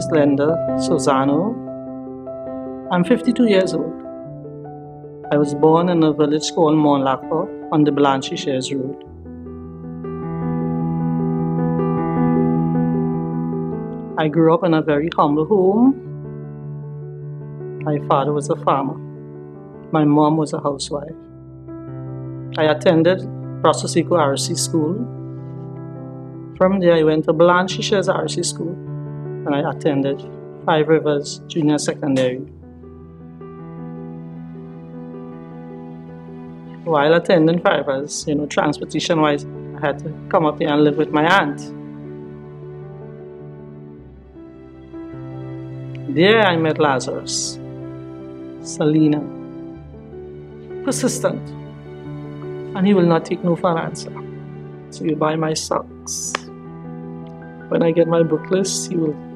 is Sorzano. I'm 52 years old. I was born in a village called Monlacco on the Blanchisseuse Road. I grew up in a very humble home. My father was a farmer. My mom was a housewife. I attended Brasso Seco RC School. From there, I went to Blanchisseuse RC School and I attended Five Rivers Junior Secondary. While attending Five Rivers, you know, transportation wise, I had to come up here and live with my aunt. There I met Lazarus, Selena, persistent, and he will not take no for an answer. So you buy my socks. When I get my book list, he will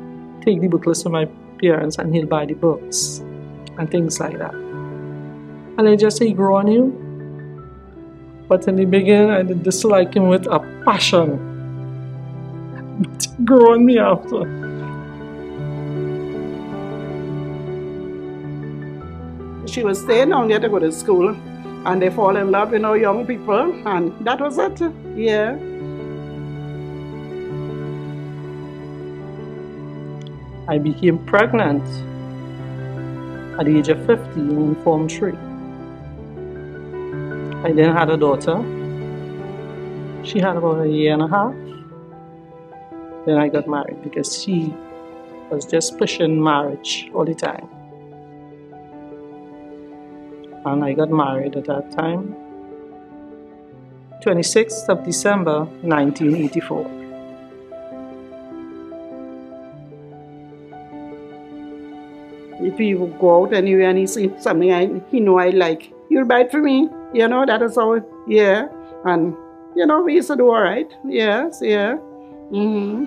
take the book list to my parents and he'll buy the books and things like that. And I just say, grow on you. But in the beginning, I dislike him with a passion. He on me after. she was staying down there to go to school and they fall in love, you know, young people, and that was it. Yeah. I became pregnant at the age of 15 in Form 3. I then had a daughter. She had about a year and a half. Then I got married because she was just pushing marriage all the time and I got married at that time. 26th of December 1984. If he would go out anywhere and he see something I, he know I like, you'll buy it for me. You know, that is how, yeah. And, you know, we used to do all right. Yes, yeah. Mm-hmm.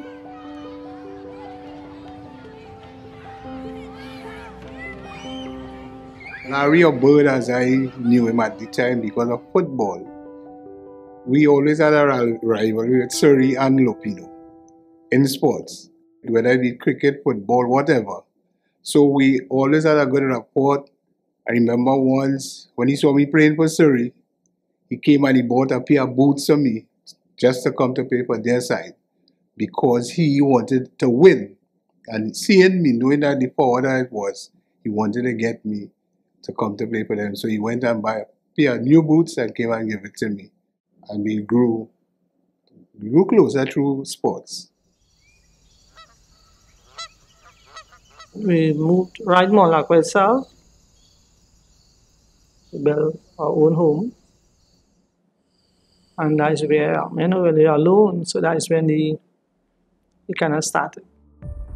Larry Bird, as I knew him at the time because of football. We always had a rivalry with Surrey and Lopinot in sports, whether it be cricket, football, whatever. So we always had a good rapport. I remember once when he saw me playing for Surrey, he came and he bought a pair of boots for me just to come to play for their side because he wanted to win. And seeing me, knowing that the forward I was, he wanted to get me to come to play for them. So he went and bought a pair of new boots and came and gave it to me. And we grew, grew closer through sports. We moved right more like itself. We built our own home. And that's where, um, you know, when you're alone, so that's when the, he kind of started.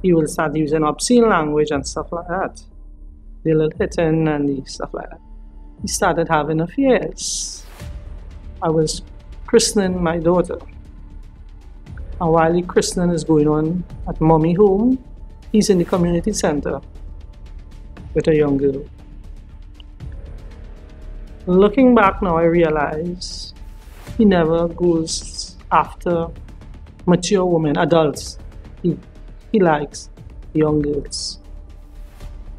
He will start using obscene language and stuff like that the little hitting and the stuff like that. He started having affairs. I was christening my daughter. And while the christening is going on at mommy home, he's in the community center with a young girl. Looking back now, I realize he never goes after mature women, adults. He, he likes young girls.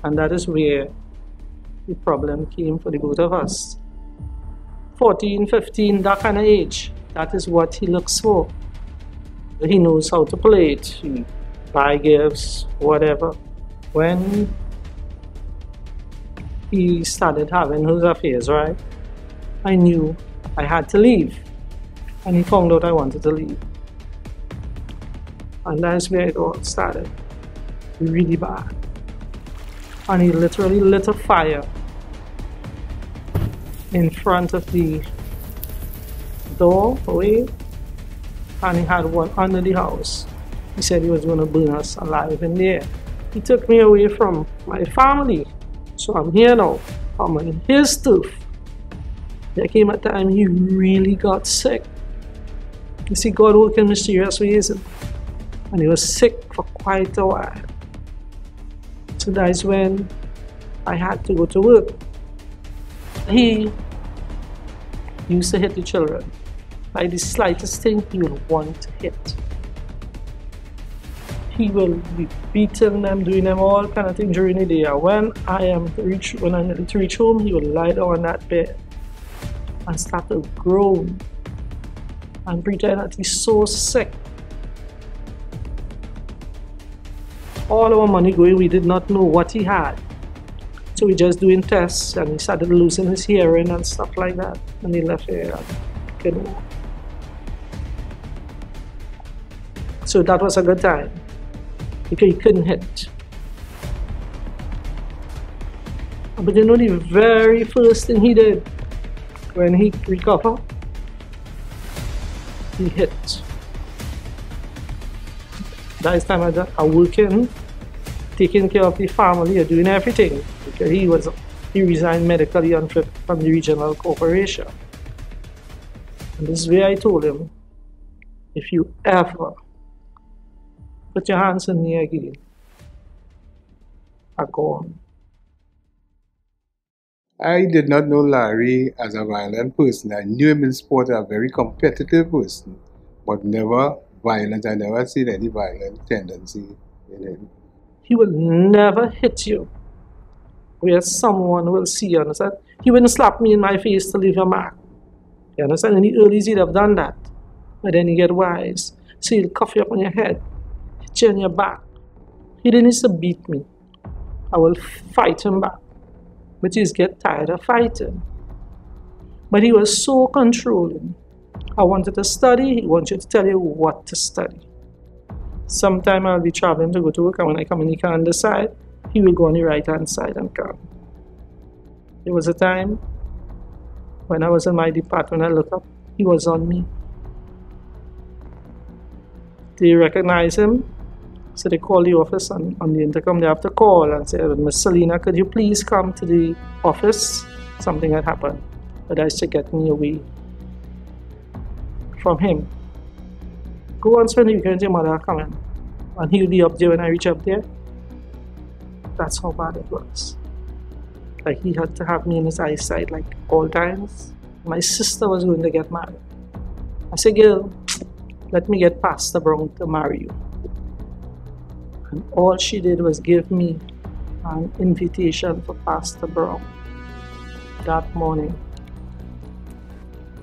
And that is where the problem came for the both of us. 14, 15, that kind of age, that is what he looks for. He knows how to play it, he buy gifts, whatever. When he started having his affairs, right, I knew I had to leave. And he found out I wanted to leave. And that's where it all started. Really bad and he literally lit a fire in front of the doorway and he had one under the house. He said he was going to burn us alive in there. He took me away from my family. So I'm here now. I'm in his stuff. There came a time he really got sick. You see, God worked in mysterious ways. And he was sick for quite a while. So that's when I had to go to work. He used to hit the children. By the slightest thing, he would want to hit. He will be beating them, doing them all kind of thing during the day. When I am to reach, when I need to reach home, he will lie down on that bed and start to groan and pretend that he's so sick. All our money going, we did not know what he had. So we just doing tests and he started losing his hearing and stuff like that. And he left here. You know. So that was a good time. Because he couldn't hit. But you know the very first thing he did when he recovered, he hit. That is time I, I working, taking care of the family, doing everything because he was he resigned medically unfit from the regional corporation. And this is where I told him, if you ever put your hands on me again, I go on. I did not know Larry as a violent person. I knew him in sport as a very competitive person, but never violent. I never seen any violent tendency in him. He will never hit you where someone will see you, understand? He wouldn't slap me in my face to leave a mark. You understand? In the early he'd have done that. But then he get wise. So he'll cuff you up on your head, on your back. He didn't to beat me. I will fight him back. But he's get tired of fighting. But he was so controlling. I wanted to study, he wanted to tell you what to study. Sometime I'll be traveling to go to work, and when I come in, he can't decide he will go on the right hand side and come. There was a time when I was in my department, I looked up, he was on me. Do you recognize him, so they call the office and on the intercom they have to call and say, Miss Selena, could you please come to the office? Something had happened, but I should get me away from him. Go and spend the weekend with your mother coming. And he'll be up there when I reach up there. That's how bad it was. Like he had to have me in his eyesight like all times. My sister was going to get married. I said, girl, let me get Pastor Brown to marry you. And all she did was give me an invitation for Pastor Brown that morning.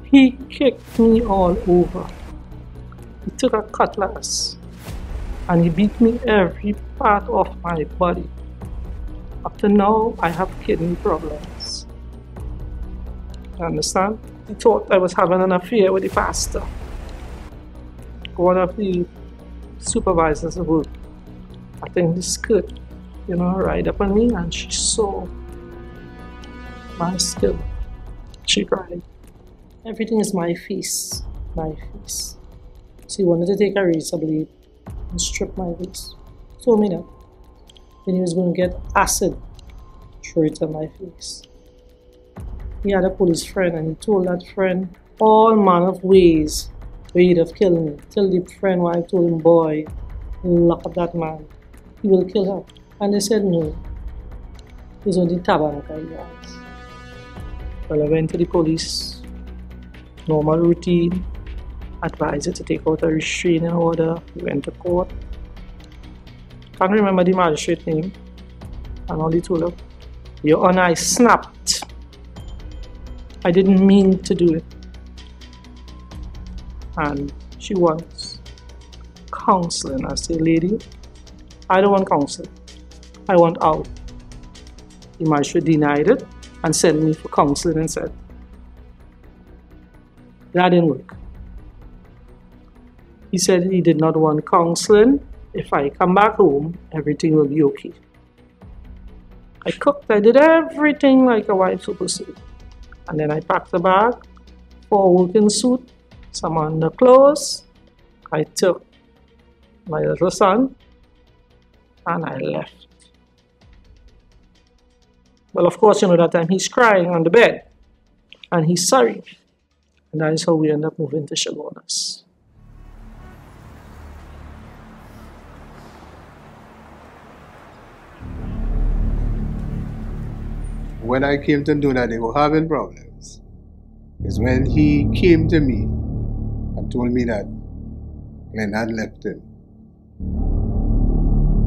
He kicked me all over. He took a cutlass and he beat me every part of my body. Up to now, I have kidney problems. You understand? He thought I was having an affair with the pastor. One of the supervisors work. I think this skirt, you know, right up on me, and she saw my skill. She cried. Everything is my face. My face. So he wanted to take a razor blade and strip my face. Told me that. Then he was going to get acid, throw it on my face. He had a police friend and he told that friend all manner of ways where he'd have killed me. Till the friend wife told him, boy, lock up that man. He will kill her. And they said no. It was only has. Well, I went to the police. Normal routine. Advised her to take out a restraining order. We went to court can't remember the magistrate name. And only told her, Your Honor, I snapped. I didn't mean to do it. And she wants counseling. I say, Lady, I don't want counseling. I want out. The magistrate denied it and sent me for counseling and said, That didn't work. He said he did not want counseling if I come back home, everything will be okay. I cooked, I did everything like a wife supposed to do. And then I packed the bag, four working suit, some underclothes. I took my little son and I left. Well, of course, you know, that time he's crying on the bed and he's sorry. And that is how we end up moving to Chaguanas. when I came to know that they were having problems, is when he came to me and told me that Glenn had left him.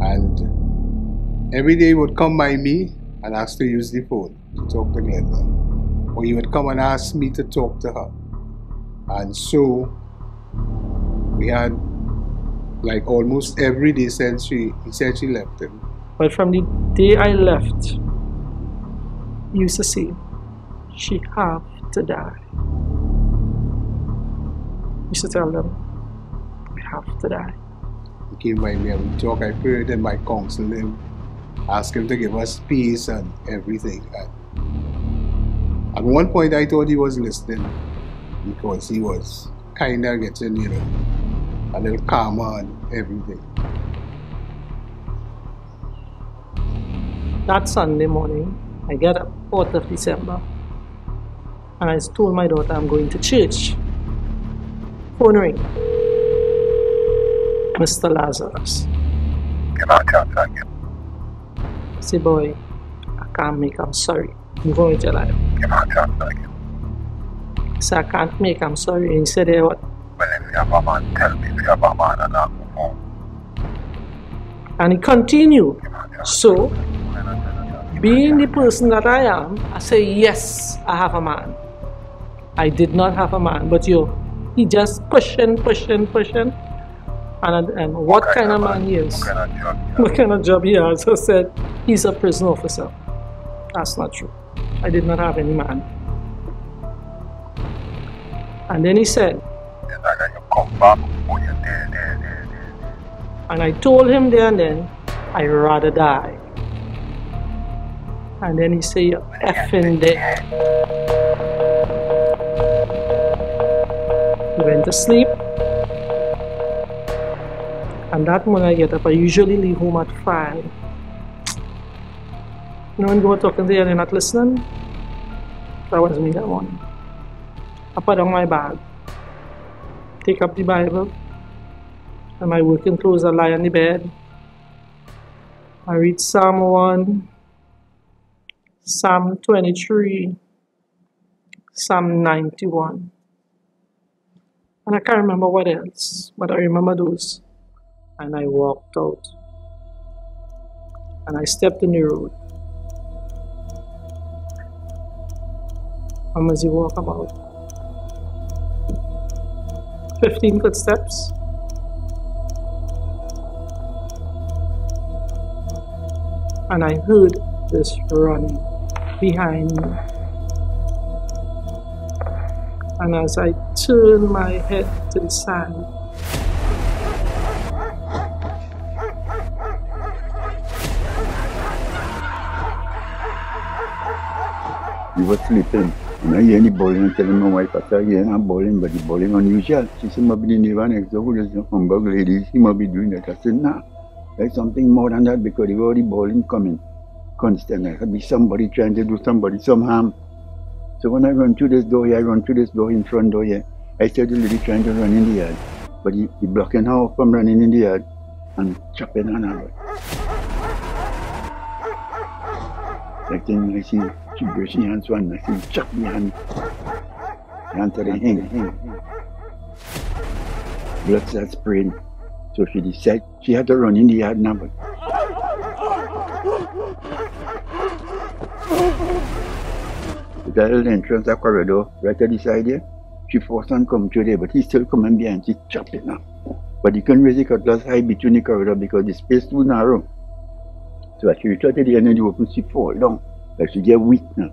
And every day he would come by me and ask to use the phone to talk to Glenda. Or he would come and ask me to talk to her. And so we had like almost every day since she he said she left him. But from the day I left, he used to say, she have to die. He used to tell them, we have to die. Came by me and we talked. I prayed and I counseled him, asked him to give us peace and everything. And at one point I thought he was listening because he was kind of getting, you know, a little calmer and everything. That Sunday morning, I get up 4th of December and I told my daughter I'm going to church. Phone ring. Mr. Lazarus. Can you again? Say, boy, I can't make, I'm sorry. Move on with your life. Can I you again? So I can't make, I'm sorry. And he said, hey, what? Well, if you have a man, tell me if you have a man and I'll move on. And he continued. Can I tell So, you? Can I tell you? being the person that I am, I say, yes, I have a man. I did not have a man, but you, he just pushing, pushing, pushing. And, and what kind of man he is, What kind of job you what kind of job he has, I said, he's a prison officer. That's not true. I did not have any man. And then he said. And I told him there and then, I'd rather die. And then he said, You're effing dead. He went to sleep. And that morning I get up, I usually leave home at 5. You know when you go talking to you and you're not listening? That was me that morning. I put on my bag, take up the Bible, and my working clothes, I lie on the bed. I read Psalm 1, Psalm 23, Psalm 91. And I can't remember what else, but I remember those. And I walked out. And I stepped in the road. And as you walk about 15 footsteps, and I heard this running behind me. And as I turned my head to the side, He was sleeping. And I hear the bowling telling my wife, I said, yeah, I'm bowling, but the bowling unusual. She said, maybe the neighbor next door is a humbug lady, she might be doing that. I said, nah, there's something more than that because the already bowling coming constant. There could be somebody trying to do somebody some harm. So when I run through this door here, I run through this door in front door here. I saw the lady trying to run in the yard, but he, he blocking her from running in the yard and chopping on her. Then I see she brush her hands one, I see chop the hand. Hand to the hang. Blood starts spraying. So she decided she had to run in the yard now. But the little entrance of corridor right at the side here. She forced and come through there, but he still coming behind. She chopped it now. But he couldn't raise the cutlass high between the corridor because the space too narrow. So as she returned to the end of the open, she fall down. Like she get weak now.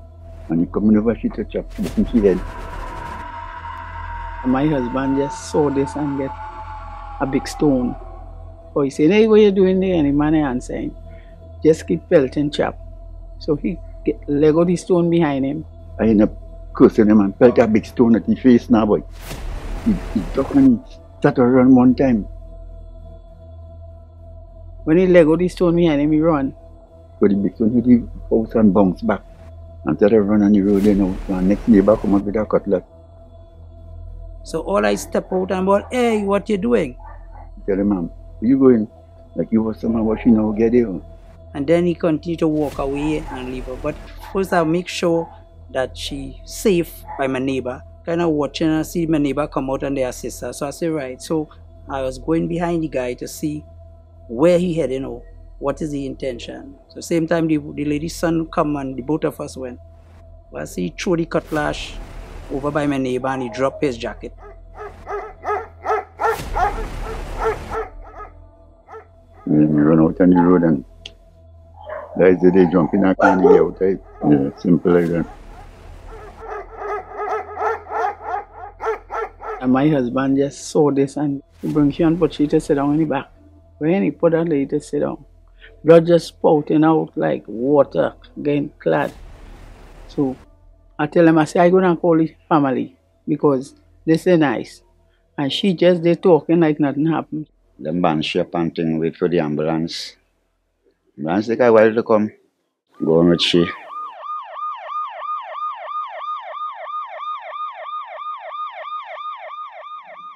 And he coming over, she to chop, between she head. My husband just saw this and get a big stone. So he said, Hey, what you doing there? And the man answering, Just keep pelting chap. So he get, lego the stone behind him. I end up cursing him and felt a big stone at his face now, boy. He, he ducked and he started to run one time. When he lego the stone behind him, he run. But the big stone hit the house and bounced back. And started on the road, you know. And next neighbor come up with a cutlass. So all I step out and about, hey, what you doing? Tell him, ma'am, you going? Like you was someone what she know get there. And then he continued to walk away and leave her. But first I make sure that she safe by my neighbor. Kind of watching her, see my neighbor come out and they assist her. So I said, right. So I was going behind the guy to see where he heading out. What is the intention? So same time the, the lady's son come and the both of us went. But I see throw the cutlass over by my neighbor and he dropped his jacket. And you run out on the road and that's the day jump in a car and get out right? Yeah, simple like that. And my husband just saw this and he brings she and put she to sit down in the back. When he put that lady to sit down, blood just spouting out like water getting clad. So I tell him, I say, I go and call his family because they say nice. And she just they talking like nothing happened. The man ship and thing wait for the ambulance. Ambulance take a while to come. Go on with she.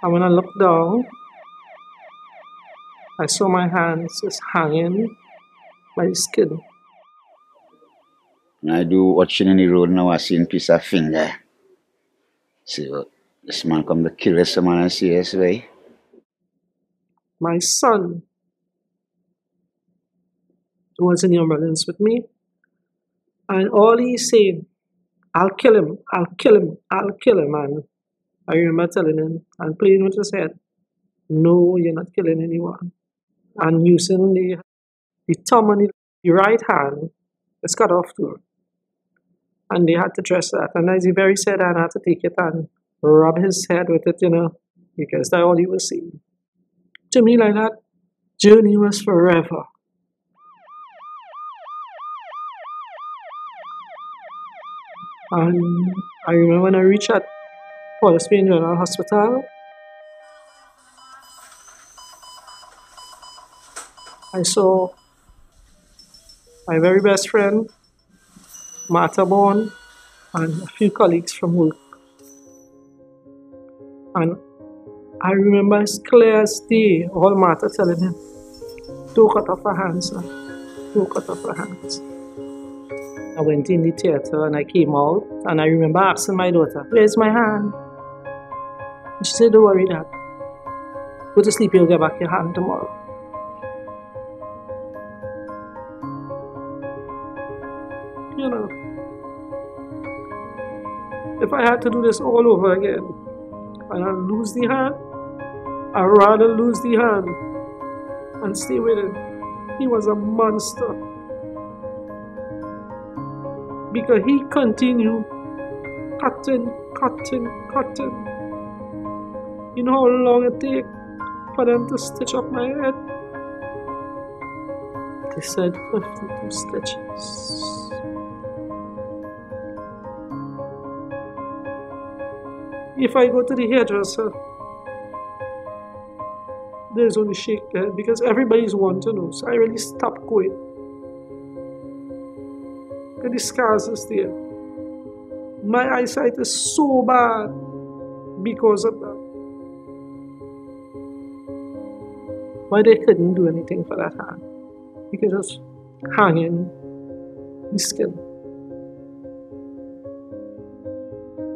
And when I looked down, I saw my hands just hanging the skin. I do watching in the road now, I see a piece of finger. See, uh, this man come to kill this man and see this way. My son was in the ambulance with me, and all he's saying, I'll kill him, I'll kill him, I'll kill him. And I remember telling him and playing with his head, No, you're not killing anyone. And using the, the thumb on the, right hand is cut off too. And they had to dress that. And as he very said, I had to take it and rub his head with it, you know, because that's all he was seeing. To me, like that journey was forever. And I remember when I reached at of Spain General Hospital, I saw my very best friend, Martha Bourne, and a few colleagues from work. And I remember as clear as day, all Martha telling him, don't cut off her hands, sir. Don't cut off her hands. I went in the theater and I came out and I remember asking my daughter, Where's my hand? And she said, Don't worry, Dad. Go to sleep, you'll get back your hand tomorrow. If I had to do this all over again and I lose the hand, I'd rather lose the hand and stay with him. He was a monster because he continued cutting, cutting, cutting. You know how long it take for them to stitch up my head? They said 52 stitches. If I go to the hairdresser, there's only shake head because everybody's want to know. So I really stopped going the scars are there. My eyesight is so bad because of that. Why they couldn't do anything for that hand? Because it's hanging the skin.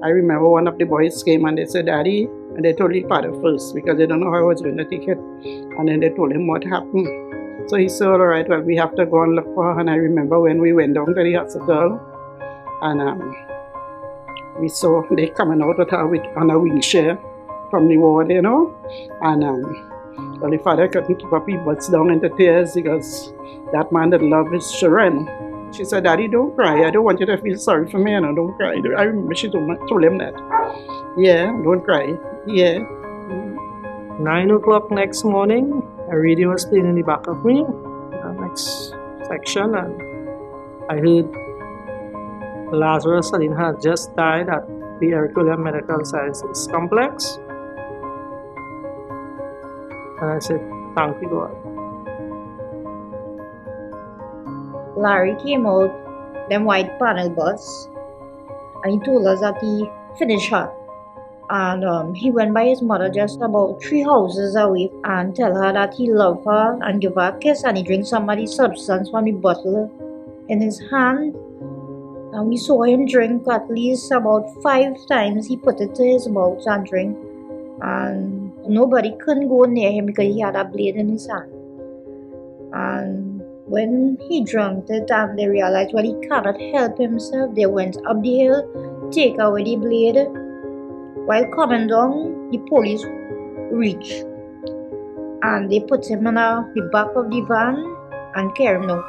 I remember one of the boys came and they said, Daddy, and they told the father first because they don't know how I was going to take it. And then they told him what happened. So he said, all right, well, we have to go and look for her. And I remember when we went down to the hospital and um, we saw they coming out with her with, on a wheelchair from the ward, you know. And um, well, the father couldn't keep up, he burst down into tears because that man that loved his children. She said, Daddy, don't cry. I don't want you to feel sorry for me, you know, don't cry. I remember she told, told him that. Yeah, don't cry. Yeah. Nine o'clock next morning, a radio was playing in the back of me, the next section, and I heard Lazarus Saline had just died at the William Medical Sciences Complex. And I said, Thank you, God. Larry came out, them white panel bus, and he told us that he finished her. And um, he went by his mother just about three houses away and tell her that he loved her and give her a kiss and he drink some of the substance from the bottle in his hand. And we saw him drink at least about five times. He put it to his mouth and drink. And nobody couldn't go near him because he had a blade in his hand. And When he drunk the and they realized well he cannot help himself, they went up the hill, take away the blade. While coming down, the police reached and they put him a, the back of the van and carry him down.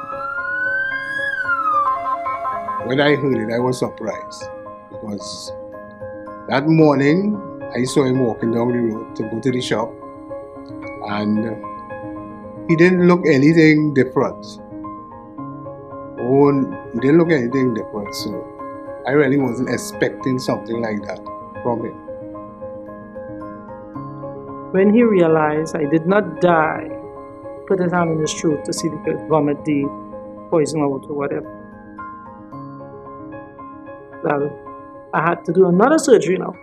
When I heard it, I was surprised because that morning I saw him walking down the road to go to the shop and he didn't look anything different. Oh, he didn't look anything different, so I really wasn't expecting something like that from him. When he realized I did not die, put his hand in his throat to see if he could vomit the poison out or whatever. Well, I had to do another surgery now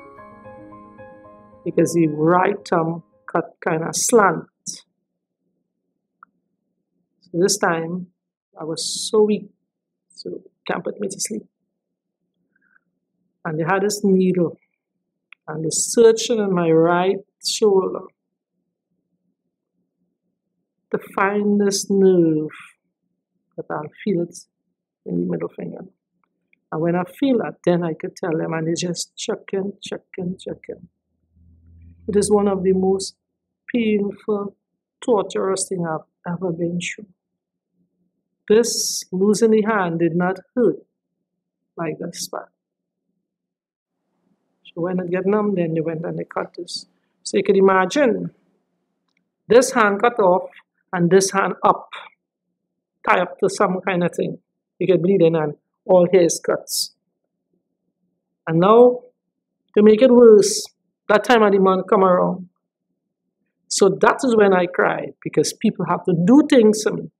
because the right thumb cut kind of slant. This time I was so weak, so can't put me to sleep. And they had this needle and they searching on my right shoulder to find this nerve that I'll feel it in the middle finger. And when I feel that, then I could tell them, and they just chucking, chucking, chucking. It is one of the most painful, torturous thing I've ever been through. This losing the hand did not hurt like this, but so when it get numb, then they went and they cut this. So you can imagine this hand cut off and this hand up, tie up to some kind of thing. You get bleeding and all his cuts. And now, to make it worse, that time of the month come around. So that is when I cried because people have to do things to me.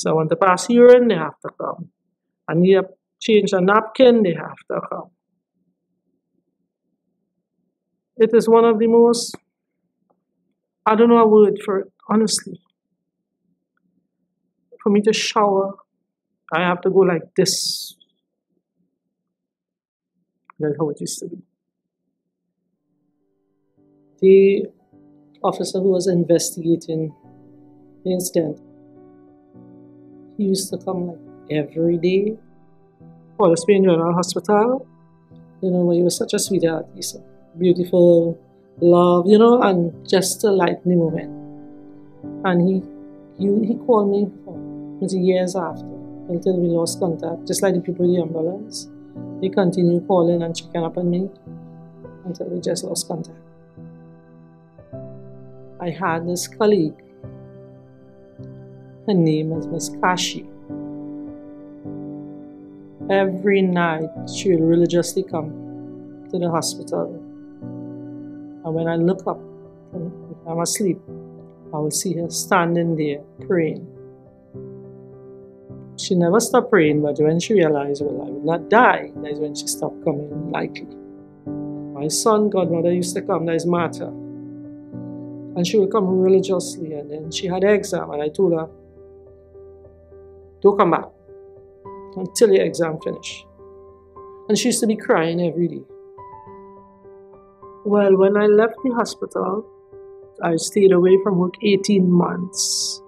So when the pass urine, they have to come. I need to change a napkin, they have to come. It is one of the most, I don't know a word for it, honestly. For me to shower, I have to go like this. That's how it used to be. The officer who was investigating the incident, he used to come like every day. Well, Spain General Hospital, you know, he was such a sweetheart. He's a beautiful love, you know, and just a lightning moment. And he, he, he called me for years after until we lost contact, just like the people in the ambulance. They continued calling and checking up on me until we just lost contact. I had this colleague. Her name was Miss Kashi. Every night she would religiously come to the hospital. And when I look up, if I'm asleep, I will see her standing there praying. She never stopped praying, but when she realized, well, I will not die, that is when she stopped coming likely. My son, godmother, used to come, that is Martha. And she would come religiously, and then she had exam, and I told her, don't come back until your exam finish. And she used to be crying every day. Well, when I left the hospital, I stayed away from work 18 months.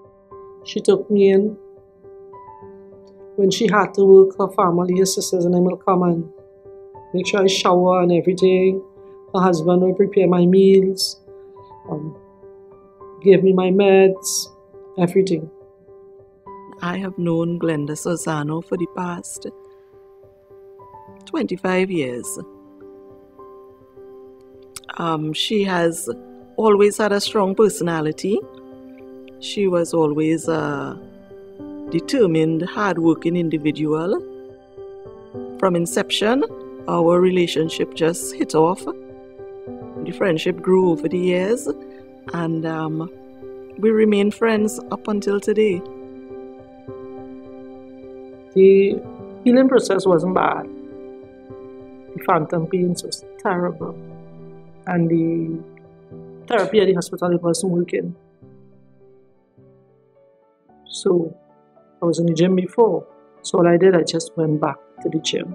She took me in when she had to work, her family, her sisters, and I will come and make sure I shower and everything. Her husband will prepare my meals, um, give me my meds, everything. I have known Glenda Sorzano for the past 25 years. Um, she has always had a strong personality. She was always a determined, hardworking individual. From inception, our relationship just hit off. The friendship grew over the years, and um, we remain friends up until today. The healing process wasn't bad. The phantom pains was terrible. And the therapy at the hospital wasn't working. So I was in the gym before. So all I did, I just went back to the gym.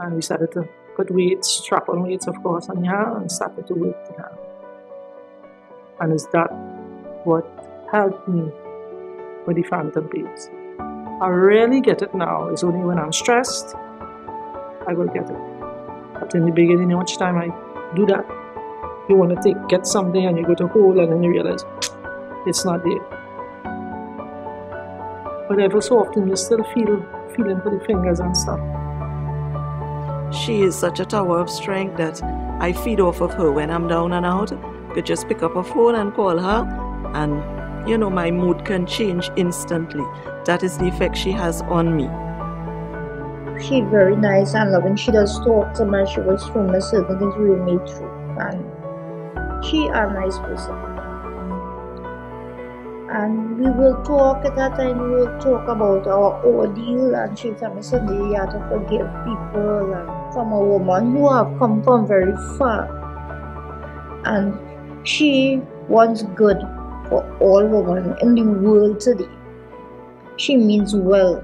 And we started to put weights, strap on weights, of course, on your and started to work the hand. And is that what helped me with the phantom pains. I rarely get it now. It's only when I'm stressed, I will get it. But in the beginning, much time I do that, you want to take get something and you go to hold and then you realize it's not there. But every so often you still feel feeling for the fingers and stuff. She is such a tower of strength that I feed off of her when I'm down and out. Could just pick up a phone and call her, and you know, my mood can change instantly. That is the effect she has on me. She very nice and loving. She does talk to me. She was from a certain things we made through. And she a nice person. And we will talk at that time, we will talk about our ordeal and she tell me Sunday you have to forgive people and from a woman who have come from very far. And she wants good for all women in the world today. She means well.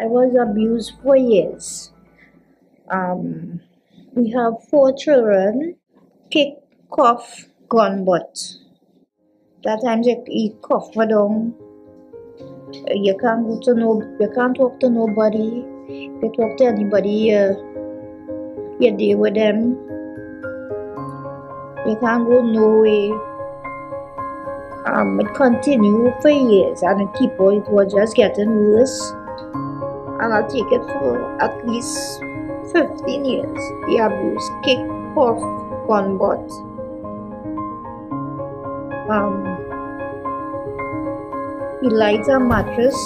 I was abused for years. Um, we have four children, kick, cough, gun butt. That time you, you cough for them. You can't go to no, you can't talk to nobody. You talk to anybody, uh, you're there with them. You can't go nowhere. Um, it continued for years and it keep on, it was just getting worse. And I'll take it for at least 15 years. The abuse, kicked off gun butt. Um, he lights a mattress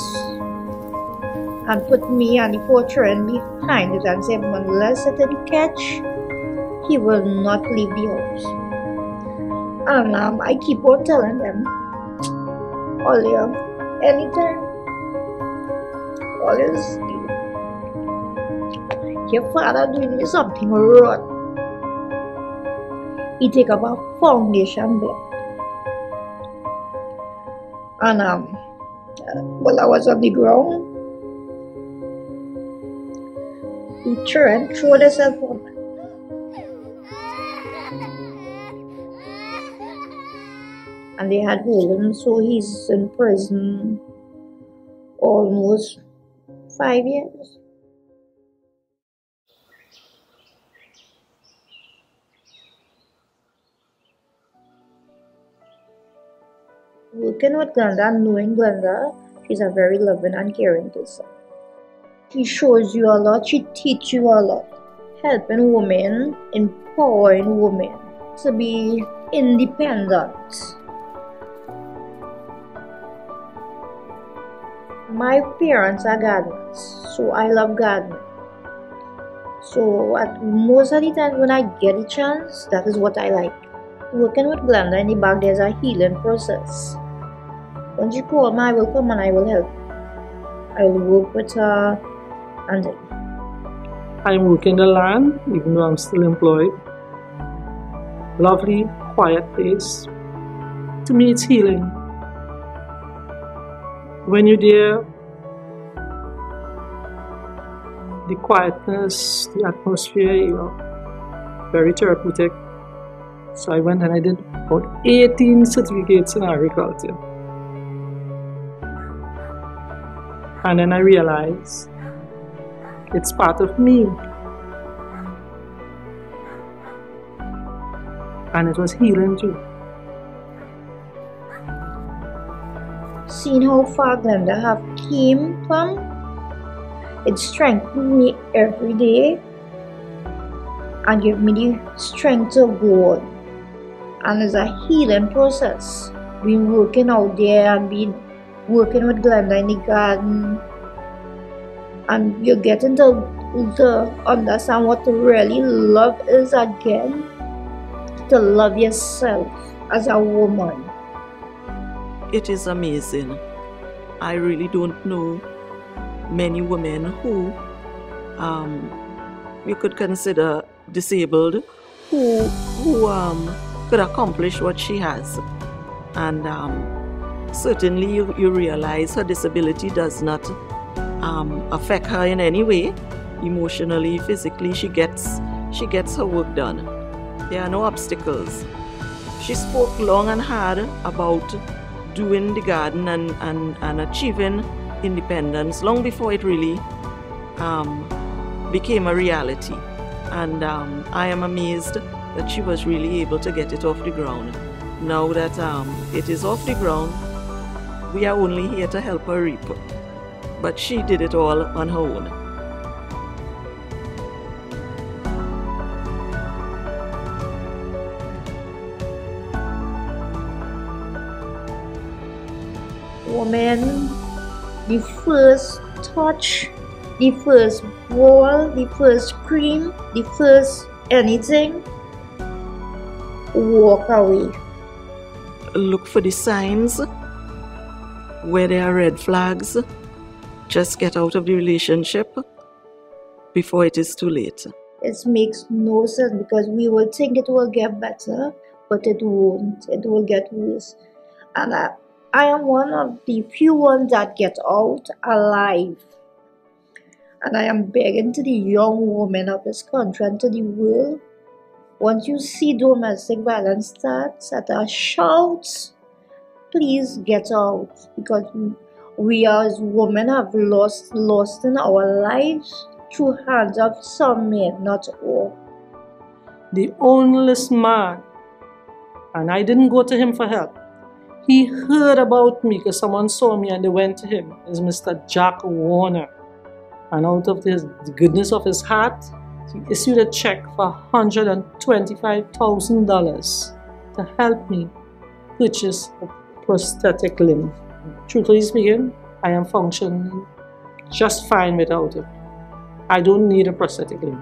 and put me and the four children behind it and said, unless it didn't catch, he will not leave the house. I keep on telling them, Olia, anytime, always, your father doing something wrong. He take up a foundation block. And um, while I was on the ground, he turned, threw himself on And they had him, so he's in prison almost five years. Working with Glenda knowing Glenda, she's a very loving and caring person. She shows you a lot, she teaches you a lot, helping women, empowering women to be independent. My parents are gardeners, so I love gardening. So at most of the time when I get a chance, that is what I like. Working with Glenda in the back, there's a healing process. When she call me, I will come and I will help. I will work with her and I'm working the land, even though I'm still employed. Lovely, quiet place. To me, it's healing. When you're there, the quietness, the atmosphere, you know, very therapeutic. So I went and I did about 18 certificates in agriculture. And then I realized it's part of me. And it was healing too. seeing how far Glenda have came from, it strengthened me every day and give me the strength to go on. And it's a healing process. Been working out there and been working with Glenda in the garden. And you're getting to, to understand what really love is again. To love yourself as a woman. It is amazing. I really don't know many women who um, you could consider disabled who who um, could accomplish what she has. And um, certainly you, you realize her disability does not um, affect her in any way. Emotionally physically she gets she gets her work done. There are no obstacles. She spoke long and hard about doing the garden and, and, and achieving independence long before it really um, became a reality. And um, I am amazed that she was really able to get it off the ground. Now that um, it is off the ground, we are only here to help her reap. But she did it all on her own. Woman, the first touch, the first wall, the first cream, the first anything, walk away. Look for the signs where there are red flags. Just get out of the relationship before it is too late. It makes no sense because we will think it will get better, but it won't. It will get worse. And I, I am one of the few ones that get out alive. And I am begging to the young women of this country and to the world once you see domestic violence starts at a shout, please get out because we as women have lost lost in our lives through hands of some men, not all. The onlyest man, and I didn't go to him for help. He heard about me because someone saw me and they went to him, is Mr. Jack Warner. And out of his, the goodness of his heart, he issued a check for $125,000 to help me purchase a prosthetic limb. Truthfully speaking, I am functioning just fine without it. I don't need a prosthetic limb.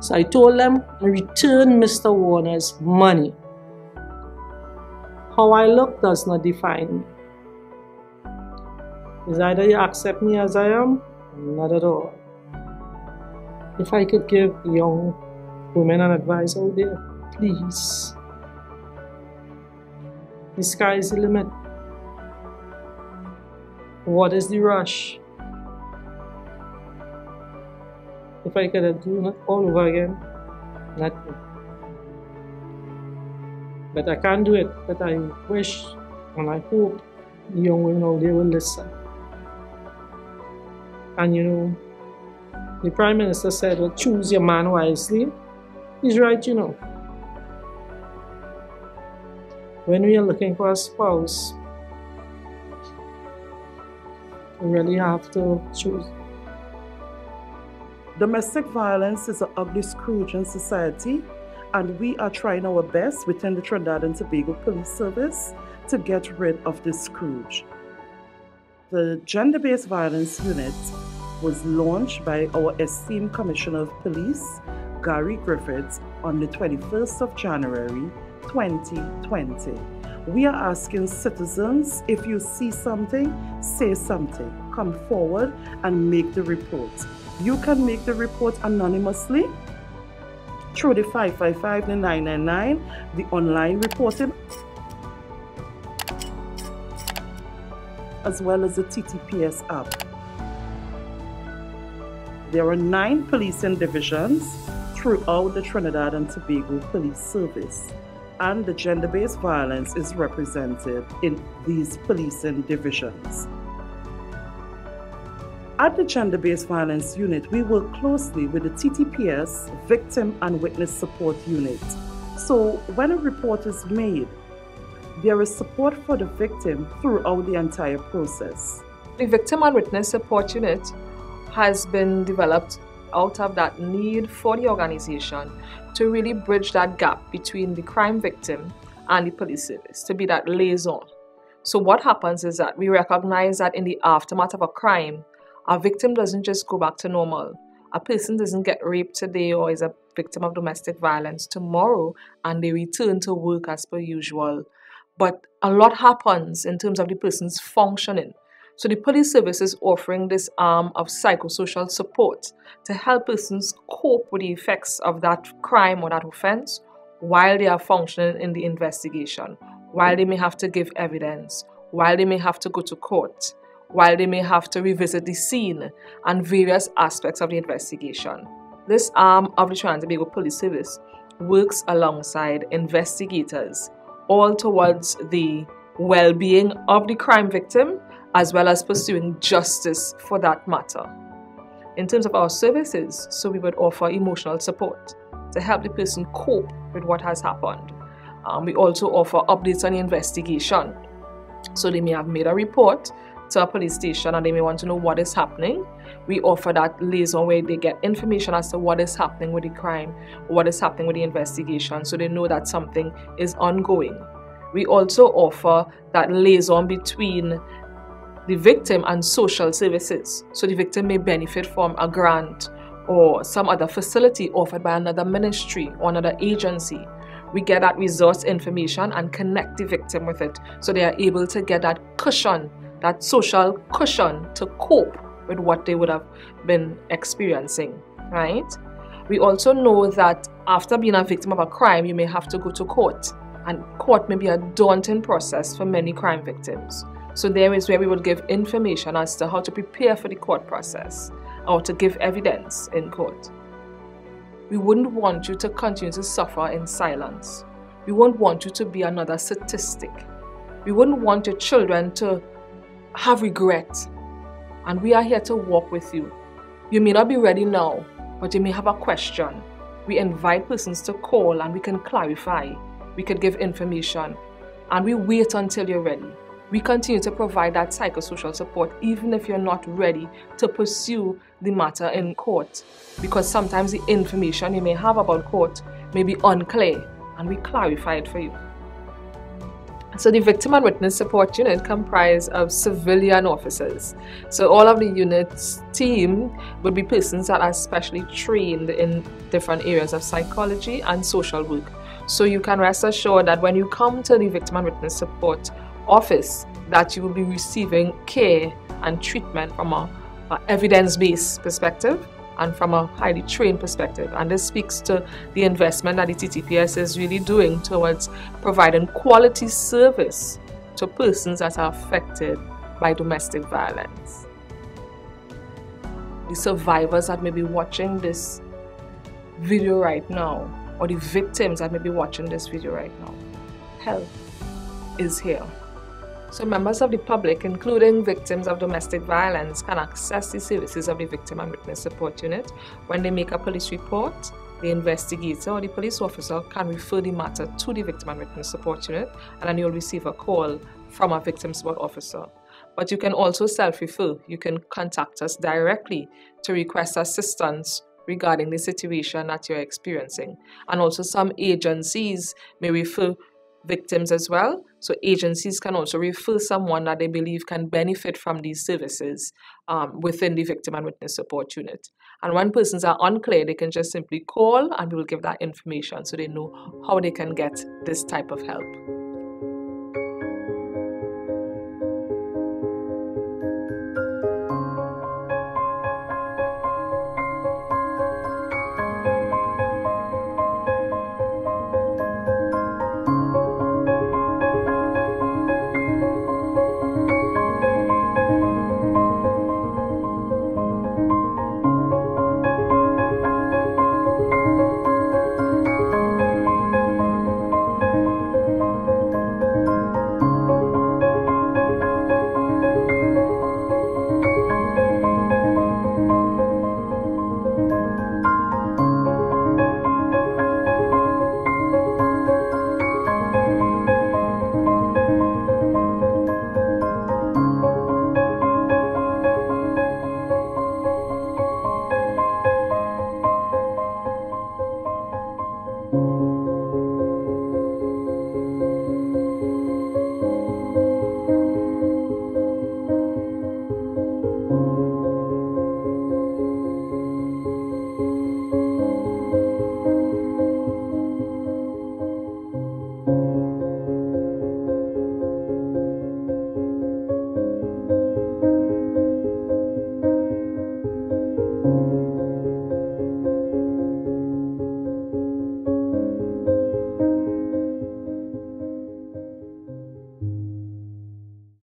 So I told them, return Mr. Warner's money. How I look does not define me. Is either you accept me as I am, not at all. If I could give young women an advice out there, please. The sky is the limit. What is the rush? If I could do it all over again, nothing. But I can't do it. But I wish and I hope the young women out there will listen. And you know, the Prime Minister said, well, choose your man wisely. He's right, you know. When we are looking for a spouse, we really have to choose. Domestic violence is an ugly scourge in society, and we are trying our best within the Trinidad and Tobago Police Service to get rid of this scourge. The Gender Based Violence Unit was launched by our esteemed Commissioner of Police, Gary Griffiths, on the 21st of January 2020. We are asking citizens if you see something, say something. Come forward and make the report. You can make the report anonymously through the 555 the 999, the online reporting, as well as the TTPS app. There are nine policing divisions throughout the Trinidad and Tobago Police Service, and the gender based violence is represented in these policing divisions. At the Gender Based Violence Unit, we work closely with the TTPS Victim and Witness Support Unit. So, when a report is made, there is support for the victim throughout the entire process. The Victim and Witness Support Unit has been developed out of that need for the organization to really bridge that gap between the crime victim and the police service, to be that liaison. So, what happens is that we recognize that in the aftermath of a crime, a victim doesn't just go back to normal. A person doesn't get raped today or is a victim of domestic violence tomorrow and they return to work as per usual. But a lot happens in terms of the person's functioning. So the police service is offering this arm of psychosocial support to help persons cope with the effects of that crime or that offense while they are functioning in the investigation, while they may have to give evidence, while they may have to go to court, while they may have to revisit the scene and various aspects of the investigation. This arm of the Trinidad Tobago Police Service works alongside investigators, all towards the well being of the crime victim as well as pursuing justice for that matter. In terms of our services, so we would offer emotional support to help the person cope with what has happened. Um, we also offer updates on the investigation. So they may have made a report to a police station and they may want to know what is happening. We offer that liaison where they get information as to what is happening with the crime, what is happening with the investigation, so they know that something is ongoing. We also offer that liaison between the victim and social services. So the victim may benefit from a grant or some other facility offered by another ministry or another agency. We get that resource information and connect the victim with it so they are able to get that cushion, that social cushion to cope with what they would have been experiencing, right? We also know that after being a victim of a crime, you may have to go to court, and court may be a daunting process for many crime victims. So there is where we would give information as to how to prepare for the court process or to give evidence in court. We wouldn't want you to continue to suffer in silence. We won't want you to be another statistic. We wouldn't want your children to have regret. And we are here to walk with you. You may not be ready now, but you may have a question. We invite persons to call and we can clarify. We could give information. And we wait until you're ready. We continue to provide that psychosocial support even if you're not ready to pursue the matter in court because sometimes the information you may have about court may be unclear and we clarify it for you. So the Victim and Witness Support Unit comprise of civilian officers. So all of the unit's team would be persons that are specially trained in different areas of psychology and social work. So you can rest assured that when you come to the Victim and Witness Support office that you will be receiving care and treatment from a, a evidence-based perspective and from a highly trained perspective. And this speaks to the investment that the TTPS is really doing towards providing quality service to persons that are affected by domestic violence. The survivors that may be watching this video right now, or the victims that may be watching this video right now, help is here. So members of the public, including victims of domestic violence, can access the services of the Victim and Witness Support Unit. When they make a police report, the investigator or the police officer can refer the matter to the Victim and Witness Support Unit and then you'll receive a call from a victim support officer. But you can also self-refer. You can contact us directly to request assistance regarding the situation that you're experiencing. And also some agencies may refer victims as well. So agencies can also refer someone that they believe can benefit from these services um, within the victim and witness support unit. And when persons are unclear, they can just simply call and we will give that information so they know how they can get this type of help.